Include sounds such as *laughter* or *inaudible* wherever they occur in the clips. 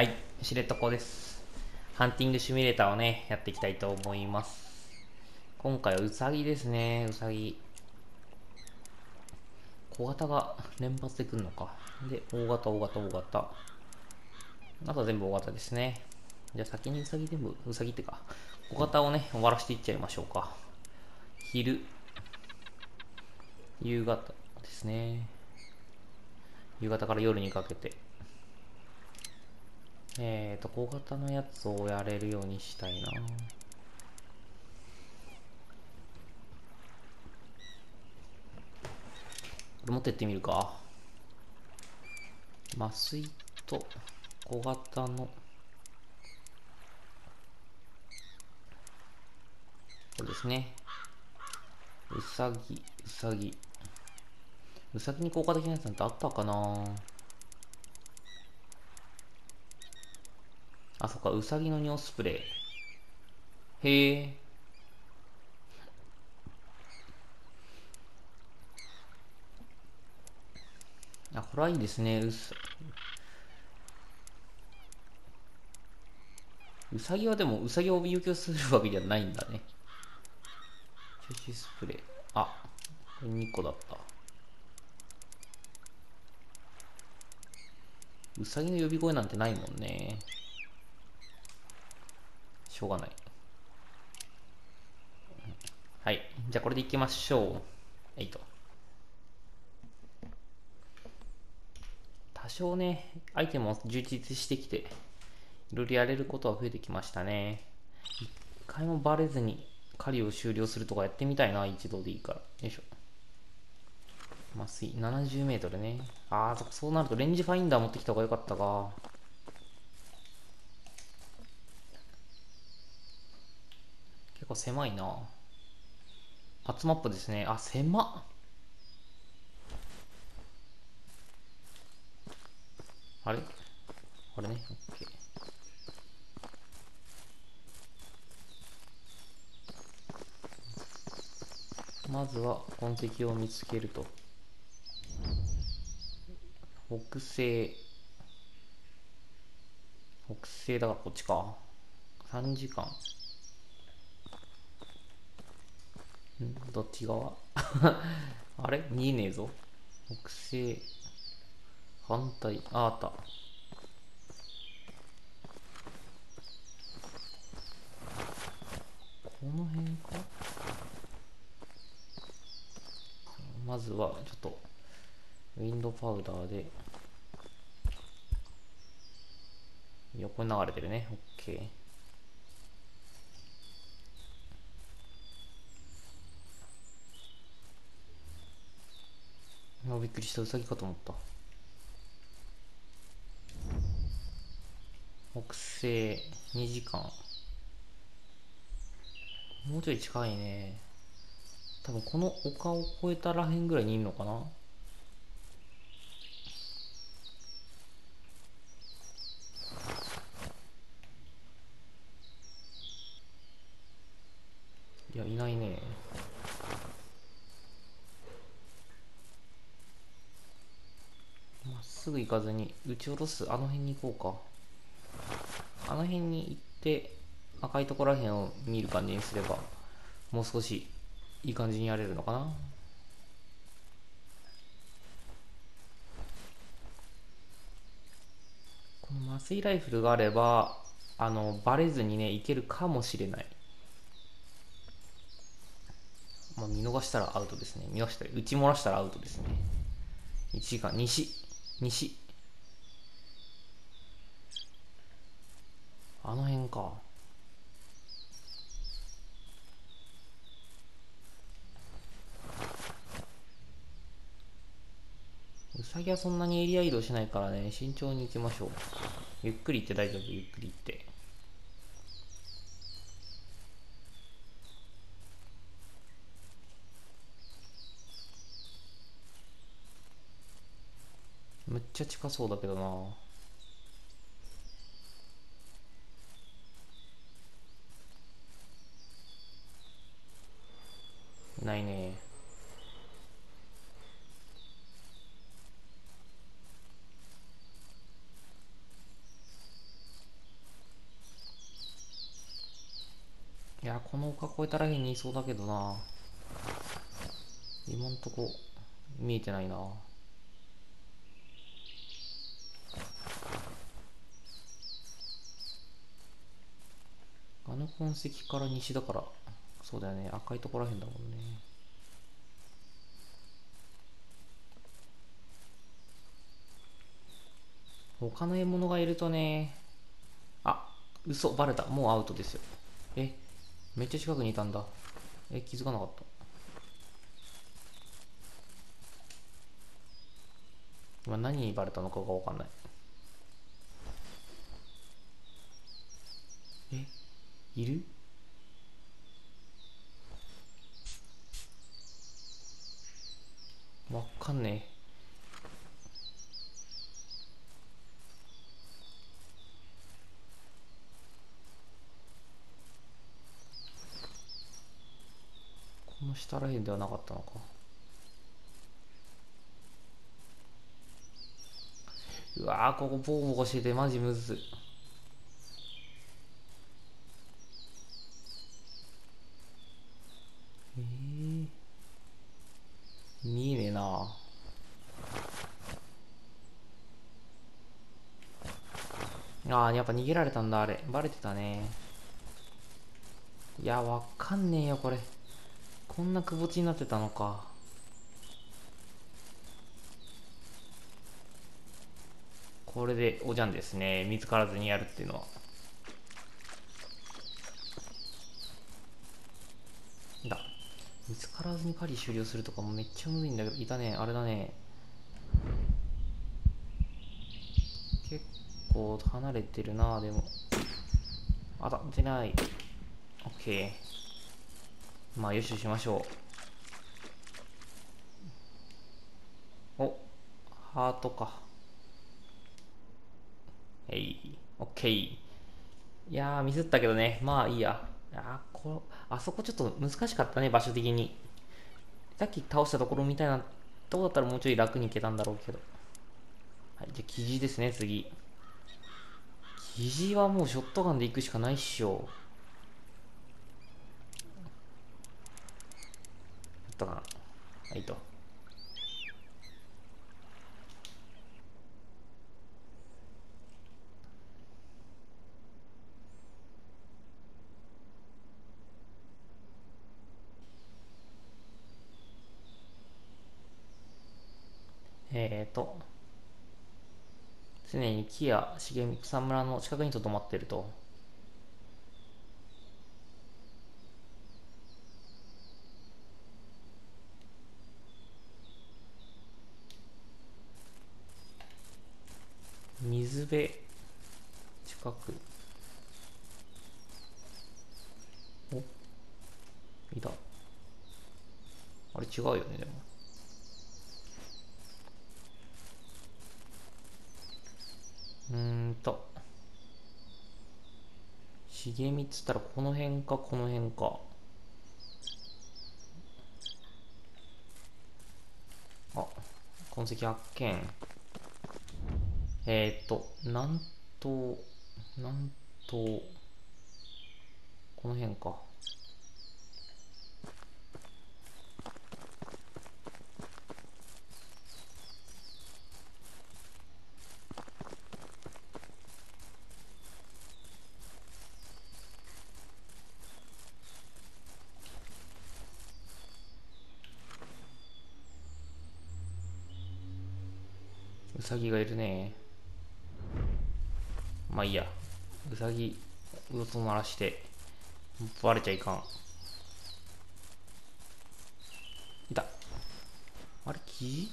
はい、知床です。ハンティングシミュレーターをね、やっていきたいと思います。今回はウサギですね、ウサギ。小型が連発で来るのか。で、大型、大型、大型。あと全部大型ですね。じゃあ先にウサギ全部、ウサギってか、小型をね、終わらせていっちゃいましょうか。昼、夕方ですね。夕方から夜にかけて。えーと、小型のやつをやれるようにしたいな。これ持ってってみるか。麻酔と小型の、これですね。うさぎ、うさぎ。うさぎに効果的なやつなんてあったかな？あ、そっか、うさぎの尿スプレー。へえ。あ、これはいいですね。うさ、うさぎはでも、うさぎを有給するわけじゃないんだね。シュシュスプレー。あ、これ2個だった。うさぎの呼び声なんてないもんね。しょうがない。はい。じゃあこれでいきましょう。えいと。多少ね、アイテムも充実してきて、いろいろやれることは増えてきましたね。一回もバレずに狩りを終了するとかやってみたいな、一度でいいから。よいしょ。麻酔、70メートルね。あー、そうなるとレンジファインダー持ってきた方がよかったか。結構狭いな。初マップですね。あ、狭っ。あれ？あれね。オッケー。まずは痕跡を見つけると。北西。北西だからこっちか。3時間。どっち側？*laughs* あれ？見えねえぞ。北西。反対。あ、あった。この辺か？まずはちょっとウィンドパウダーで横に流れてるね OK あびっくりした。ウサギかと思った。北西2時間。もうちょい近いね。多分この丘を越えたらへんぐらいにいるのかないやいないねまっすぐ行かずに打ち下ろす？あの辺に行こうか。あの辺に行って赤いところらへんを見る感じにすればもう少しいい感じにやれるのかな。この麻酔ライフルがあればあのバレずにねいけるかもしれない。まあ見逃したらアウトですね。見逃したら打ち漏らしたらアウトですね。1時間西西。あの辺かうさぎはそんなにエリア移動しないからね、慎重に行きましょう。ゆっくり行って大丈夫、ゆっくり行って。むっちゃ近そうだけどな。ないね。やこの丘越えたらへんにいそうだけどな。今んとこ見えてないな。あの痕跡から西だからそうだよね。赤いとこらへんだもんね。他の獲物がいるとね。あ嘘バレた。もうアウトですよ。え？っめっちゃ近くにいたんだ。え気づかなかった。今何にバレたのかが分かんない。えいる？わかんねえ。この下らへんではなかったのか。うわーここボコボコしててマジむずい。えー、見えねえな。ああやっぱ逃げられたんだあれ。バレてたね。いやわかんねえよこれ。こんなくぼ地になってたのか。これでおじゃんですね。見つからずにやるっていうのは。だ。見つからずに狩り終了するとかもめっちゃむずいんだけどいたねあれだね。結構離れてるなでも。当たってない。OK まあよししましょうおハートかえい、オッケー。いやー、ミスったけどね。まあいいや。あこあそこちょっと難しかったね、場所的に。さっき倒したところみたいなとこだったらもうちょい楽にいけたんだろうけど。はい、じゃあ、生地ですね、次。生地はもうショットガンで行くしかないっしょ。ショットガン。はいと。えっ、ー、と、常に木や茂み草むらの近くにとどまっていると。水辺近く。おいた。あれ違うよねでも。うんと。茂みっつったらこの辺かこの辺か。あ痕跡発見。えー、っと南東南東この辺か。うさぎがいるね。まあいいや。うさぎ音鳴らしてバレちゃいかん。いた。あれ木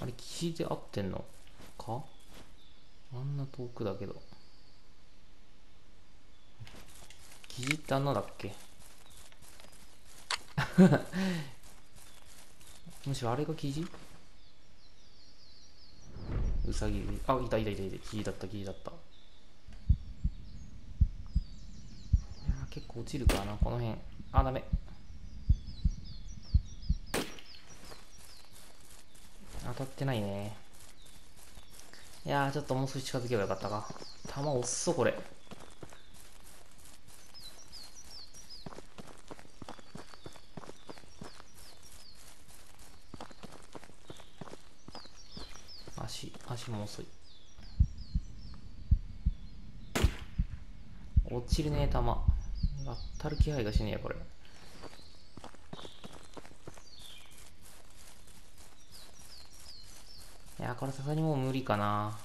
あれ木で合ってんの？か？あんな遠くだけど。記事ってあんなだっけ？*laughs* むしろあれが記事？うさぎあいたいたいたいた記事だった記事だったいや結構落ちるからなこの辺あダメ当たってないね。いや、ちょっともう少し近づけばよかったか。弾押すぞ、これ。足、も遅い。落ちるね、弾。当たる気配がしねえや、これ。いや、これさすがにもう無理かな。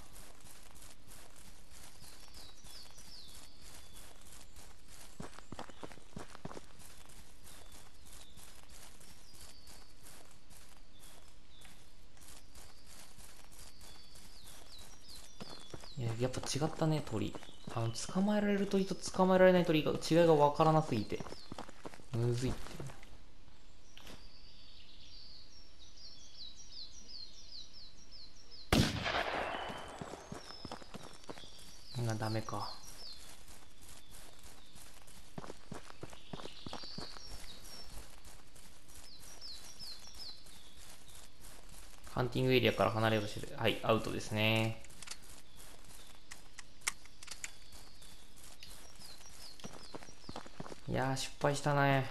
いや、やっぱ違ったね、鳥。あの、捕まえられる鳥と捕まえられない鳥が違いがわからなすぎて。むずいって。がダメか。ハンティングエリアから離れようとしてる。はい、アウトですね。いや、失敗したね。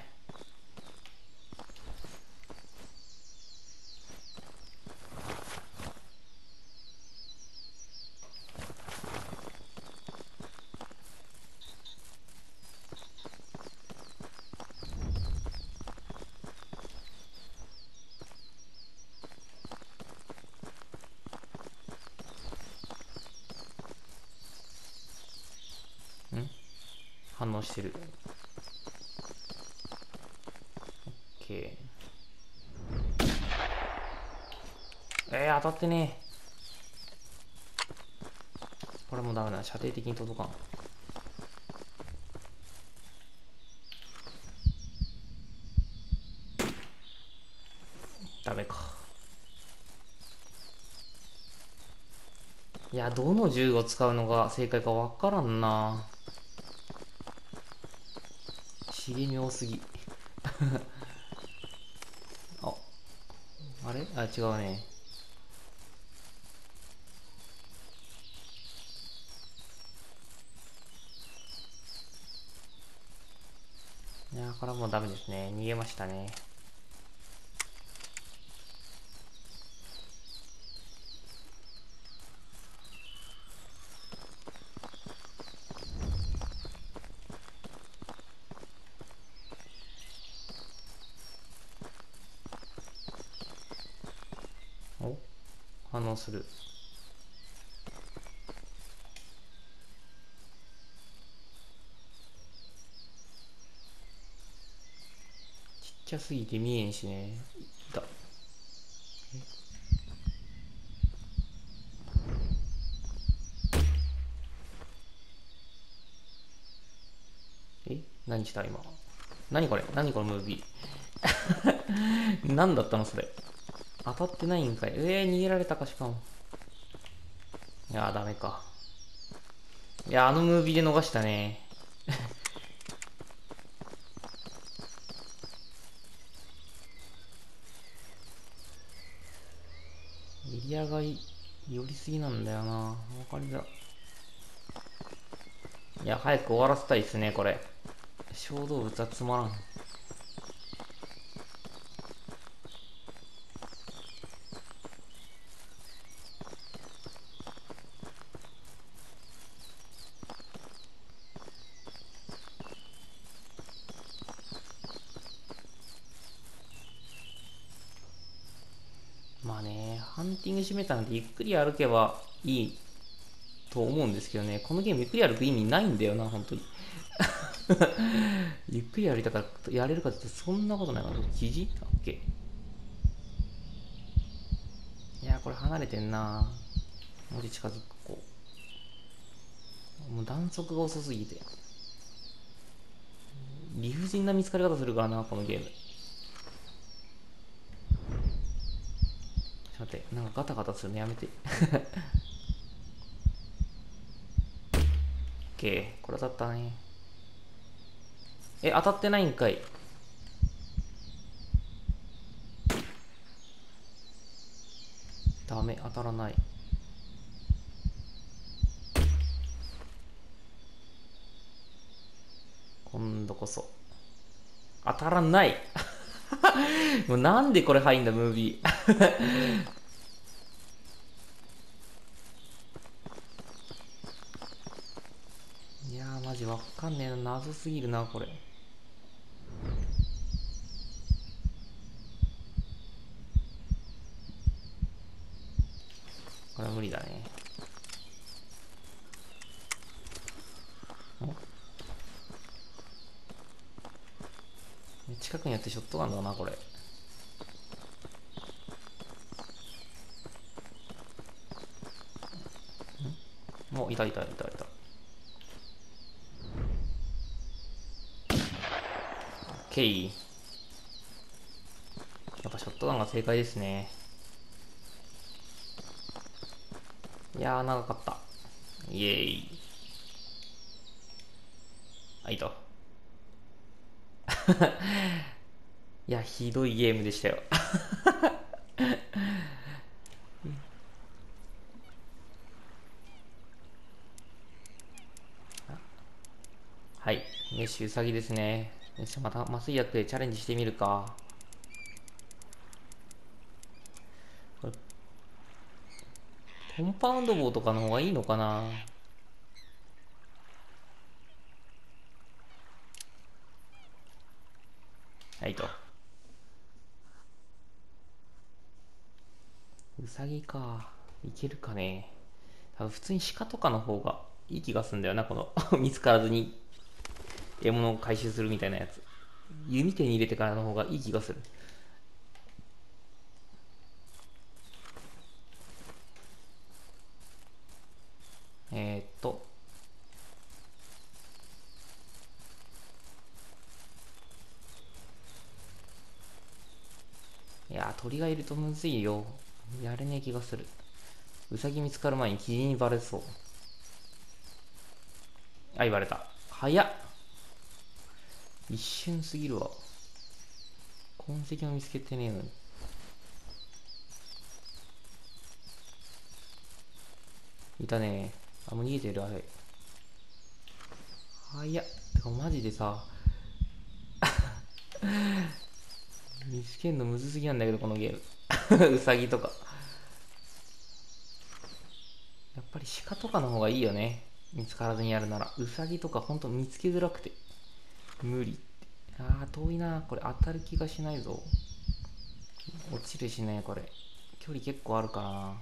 反応してる。OK。えー、当たってねこれもダメだ。射程的に届かん。ダメか。いや、どの銃を使うのが正解かわからんな。茂み多すぎ。あ、あ、違うね。いやこれはもうダメですね。逃げましたね。お反応する。ちっちゃすぎて見えんしね。いた。え？何した今？何これ？何このムービー？*laughs* 何だったのそれ？当たってないんかい。えー、逃げられたかしかも。いやー、ダメか。いや、あのムービーで逃したね。*laughs* エリアが寄りすぎなんだよな。わかりだ。いや、早く終わらせたいっすね、これ。小動物はつまらん。まあね、ハンティングシミュレーターなんてゆっくり歩けばいいと思うんですけどね、このゲームゆっくり歩く意味ないんだよな、本当に。*laughs* ゆっくり歩いたからやれるかってそんなことないな。記事オッケー。いや、これ離れてんな。もう近づく、こう。もう弾速が遅すぎて。理不尽な見つかり方するからな、このゲーム。って、なんかガタガタするのやめて。オ *laughs* ッケー、これ当たったね。え、当たってないんかいダメ。当たらない今度こそ当たらない *laughs* もうなんでこれ入んだムービーいやーマジわかんねえな。謎すぎるなこれ。これは無理だね。近くにあってショットガンだなこれ。ん？おいたいたいたいたオッケーやっぱショットガンが正解ですね。いやー長かった。イエーイ。あいた。*laughs* いやひどいゲームでしたよ。*laughs* はい。メッシュウサギですね。よしまた麻酔薬でチャレンジしてみるかこれコンパウンド棒とかの方がいいのかな？はいと。うさぎか。いけるかね。多分普通に鹿とかの方がいい気がするんだよな、この *laughs* 見つからずに獲物を回収するみたいなやつ。弓手に入れてからの方がいい気がする。えー、っと。いや鳥がいるとむずいよ。やれねえ気がする。ウサギ見つかる前にキジにバレそう。あ、言われた。早っ一瞬すぎるわ。痕跡も見つけてねえのに。いたねあ、もう逃げてる、あれ。早っ。てか、マジでさ、*laughs* 見つけんのむずすぎなんだけど、このゲーム。うさぎとか。やっぱり鹿とかの方がいいよね。見つからずにやるなら。うさぎとかほんと見つけづらくて。無理。ああ、遠いな。これ当たる気がしないぞ。落ちるしね、これ。距離結構あるからな。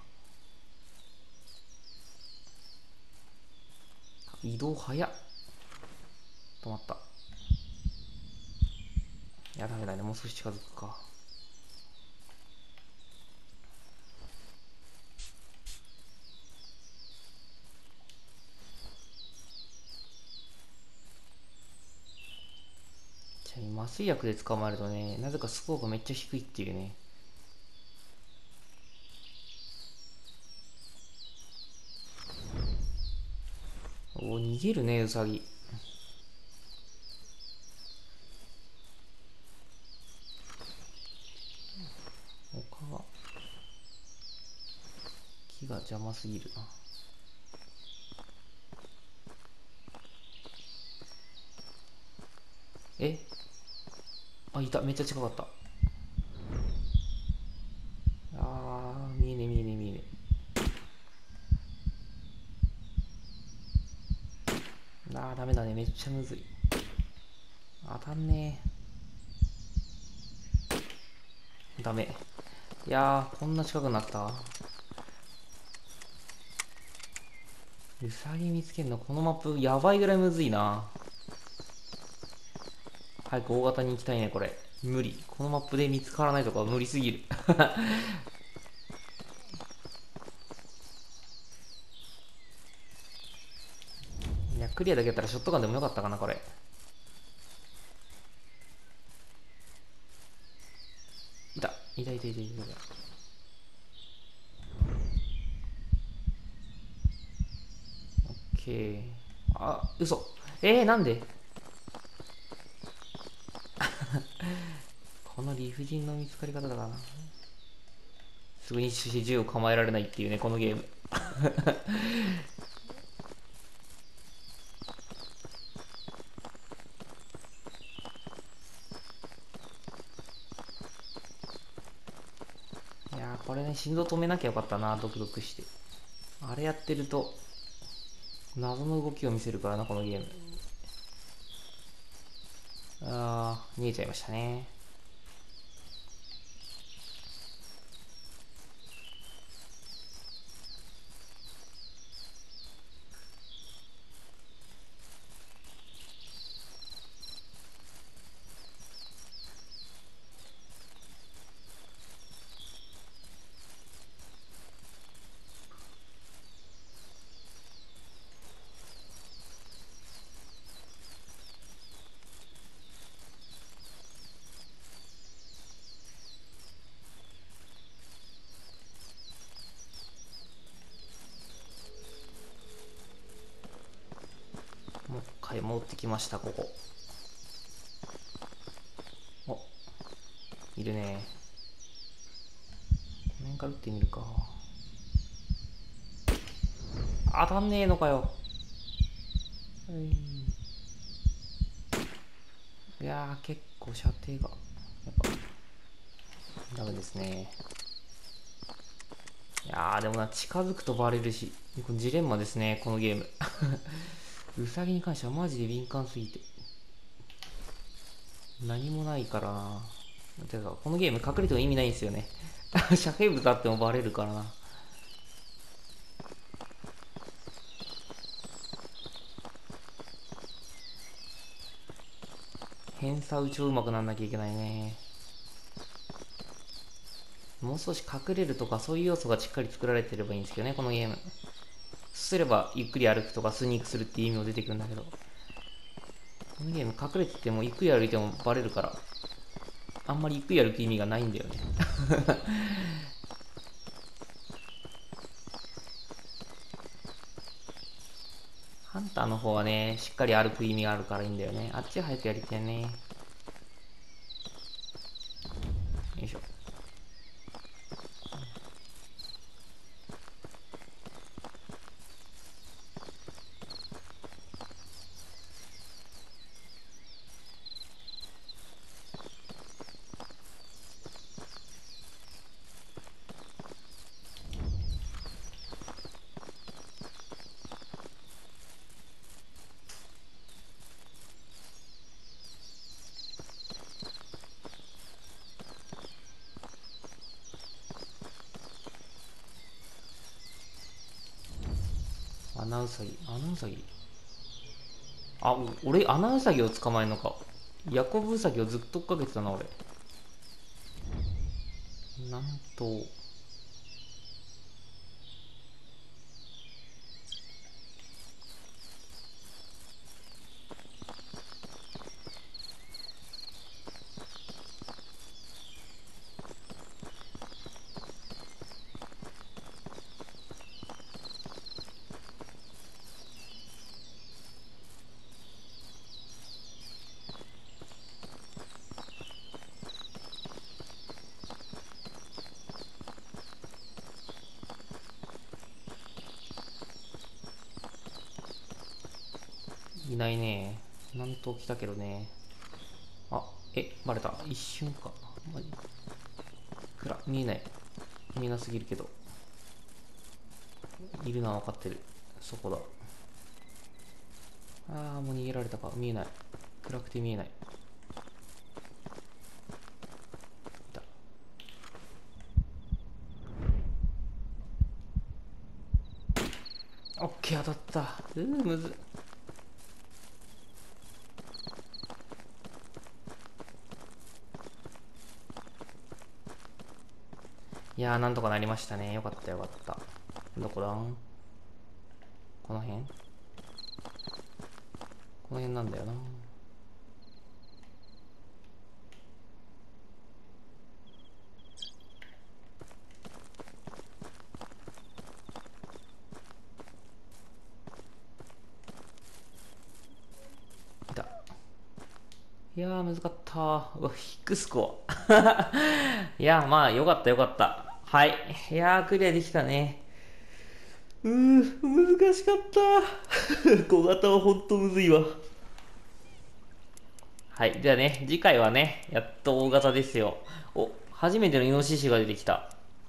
移動早っ。止まった。いや、ダメだね。もう少し近づくか。ちなみに麻酔薬で捕まえるとね、なぜかスコーがめっちゃ低いっていうね。お逃げるね、ウサギ。他が木が邪魔すぎるなえ？あいた。めっちゃ近かった。あー見えねえ見えねえ見えねえ。あーダメだね。めっちゃむずい。当たんねえ。ダメ。いやーこんな近くなった。ウサギ見つけるのこのマップやばいぐらいむずいな。早く大型に行きたいねこれ。無理。このマップで見つからないとか無理すぎる。*laughs* いやクリアだけやったらショットガンでもよかったかなこれ。いた。いたいたいたいた。いたオッケー。あ嘘。えー、なんでこの理不尽の見つかり方だからすぐにして銃を構えられないっていうねこのゲームいやこれね心臓止めなきゃよかったなドクドクしてあれやってると謎の動きを見せるからなこのゲームあー逃げちゃいましたね戻ってきましたここ。おいるね。この辺から撃ってみるか。当たんねえのかよ。はい。いやー結構射程が。やっぱダメですね。いやーでもな近づくとバレるしジレンマですねこのゲームウサギに関してはマジで敏感すぎて。何もないから。なてかこのゲーム隠れても意味ないんですよね。*laughs* 遮蔽物あってもバレるから。な偏差打ちをうまくなんなきゃいけないね。もう少し隠れるとかそういう要素がしっかり作られてればいいんですけどねこのゲーム。すればゆっくり歩くとかスニークするっていう意味も出てくるんだけど。このゲーム隠れててもゆっくり歩いてもバレるからあんまりゆっくり歩く意味がないんだよね。*laughs* ハンターの方はねしっかり歩く意味があるからいいんだよね。あっち早くやりたいね。ナウサギアナウサギ？あお俺アナウサギを捕まえるのか。ヤコブウサギをずっと追っかけてたな俺。なんいないね。なんと来たけどね。あえバレた。一瞬か。マジ暗見えない。見えなすぎるけど。いるのは分かってる。そこだ。ああもう逃げられたか。見えない。暗くて見えない。オッケー当たった。うーむず。っやーなんとかなりましたね。よかったよかった。どこだこの辺？この辺なんだよな。いやー難かった。うわヒックスコア。*laughs* いやーまあよかったよかった。はい。いやー、クリアできたね。うー、難しかった。*laughs* 小型はほんとむずいわ。はい。ではね、次回はね、やっと大型ですよ。お、初めてのイノシシが出てきた。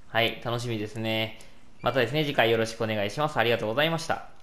はい。楽しみですね。またですね、次回よろしくお願いします。ありがとうございました。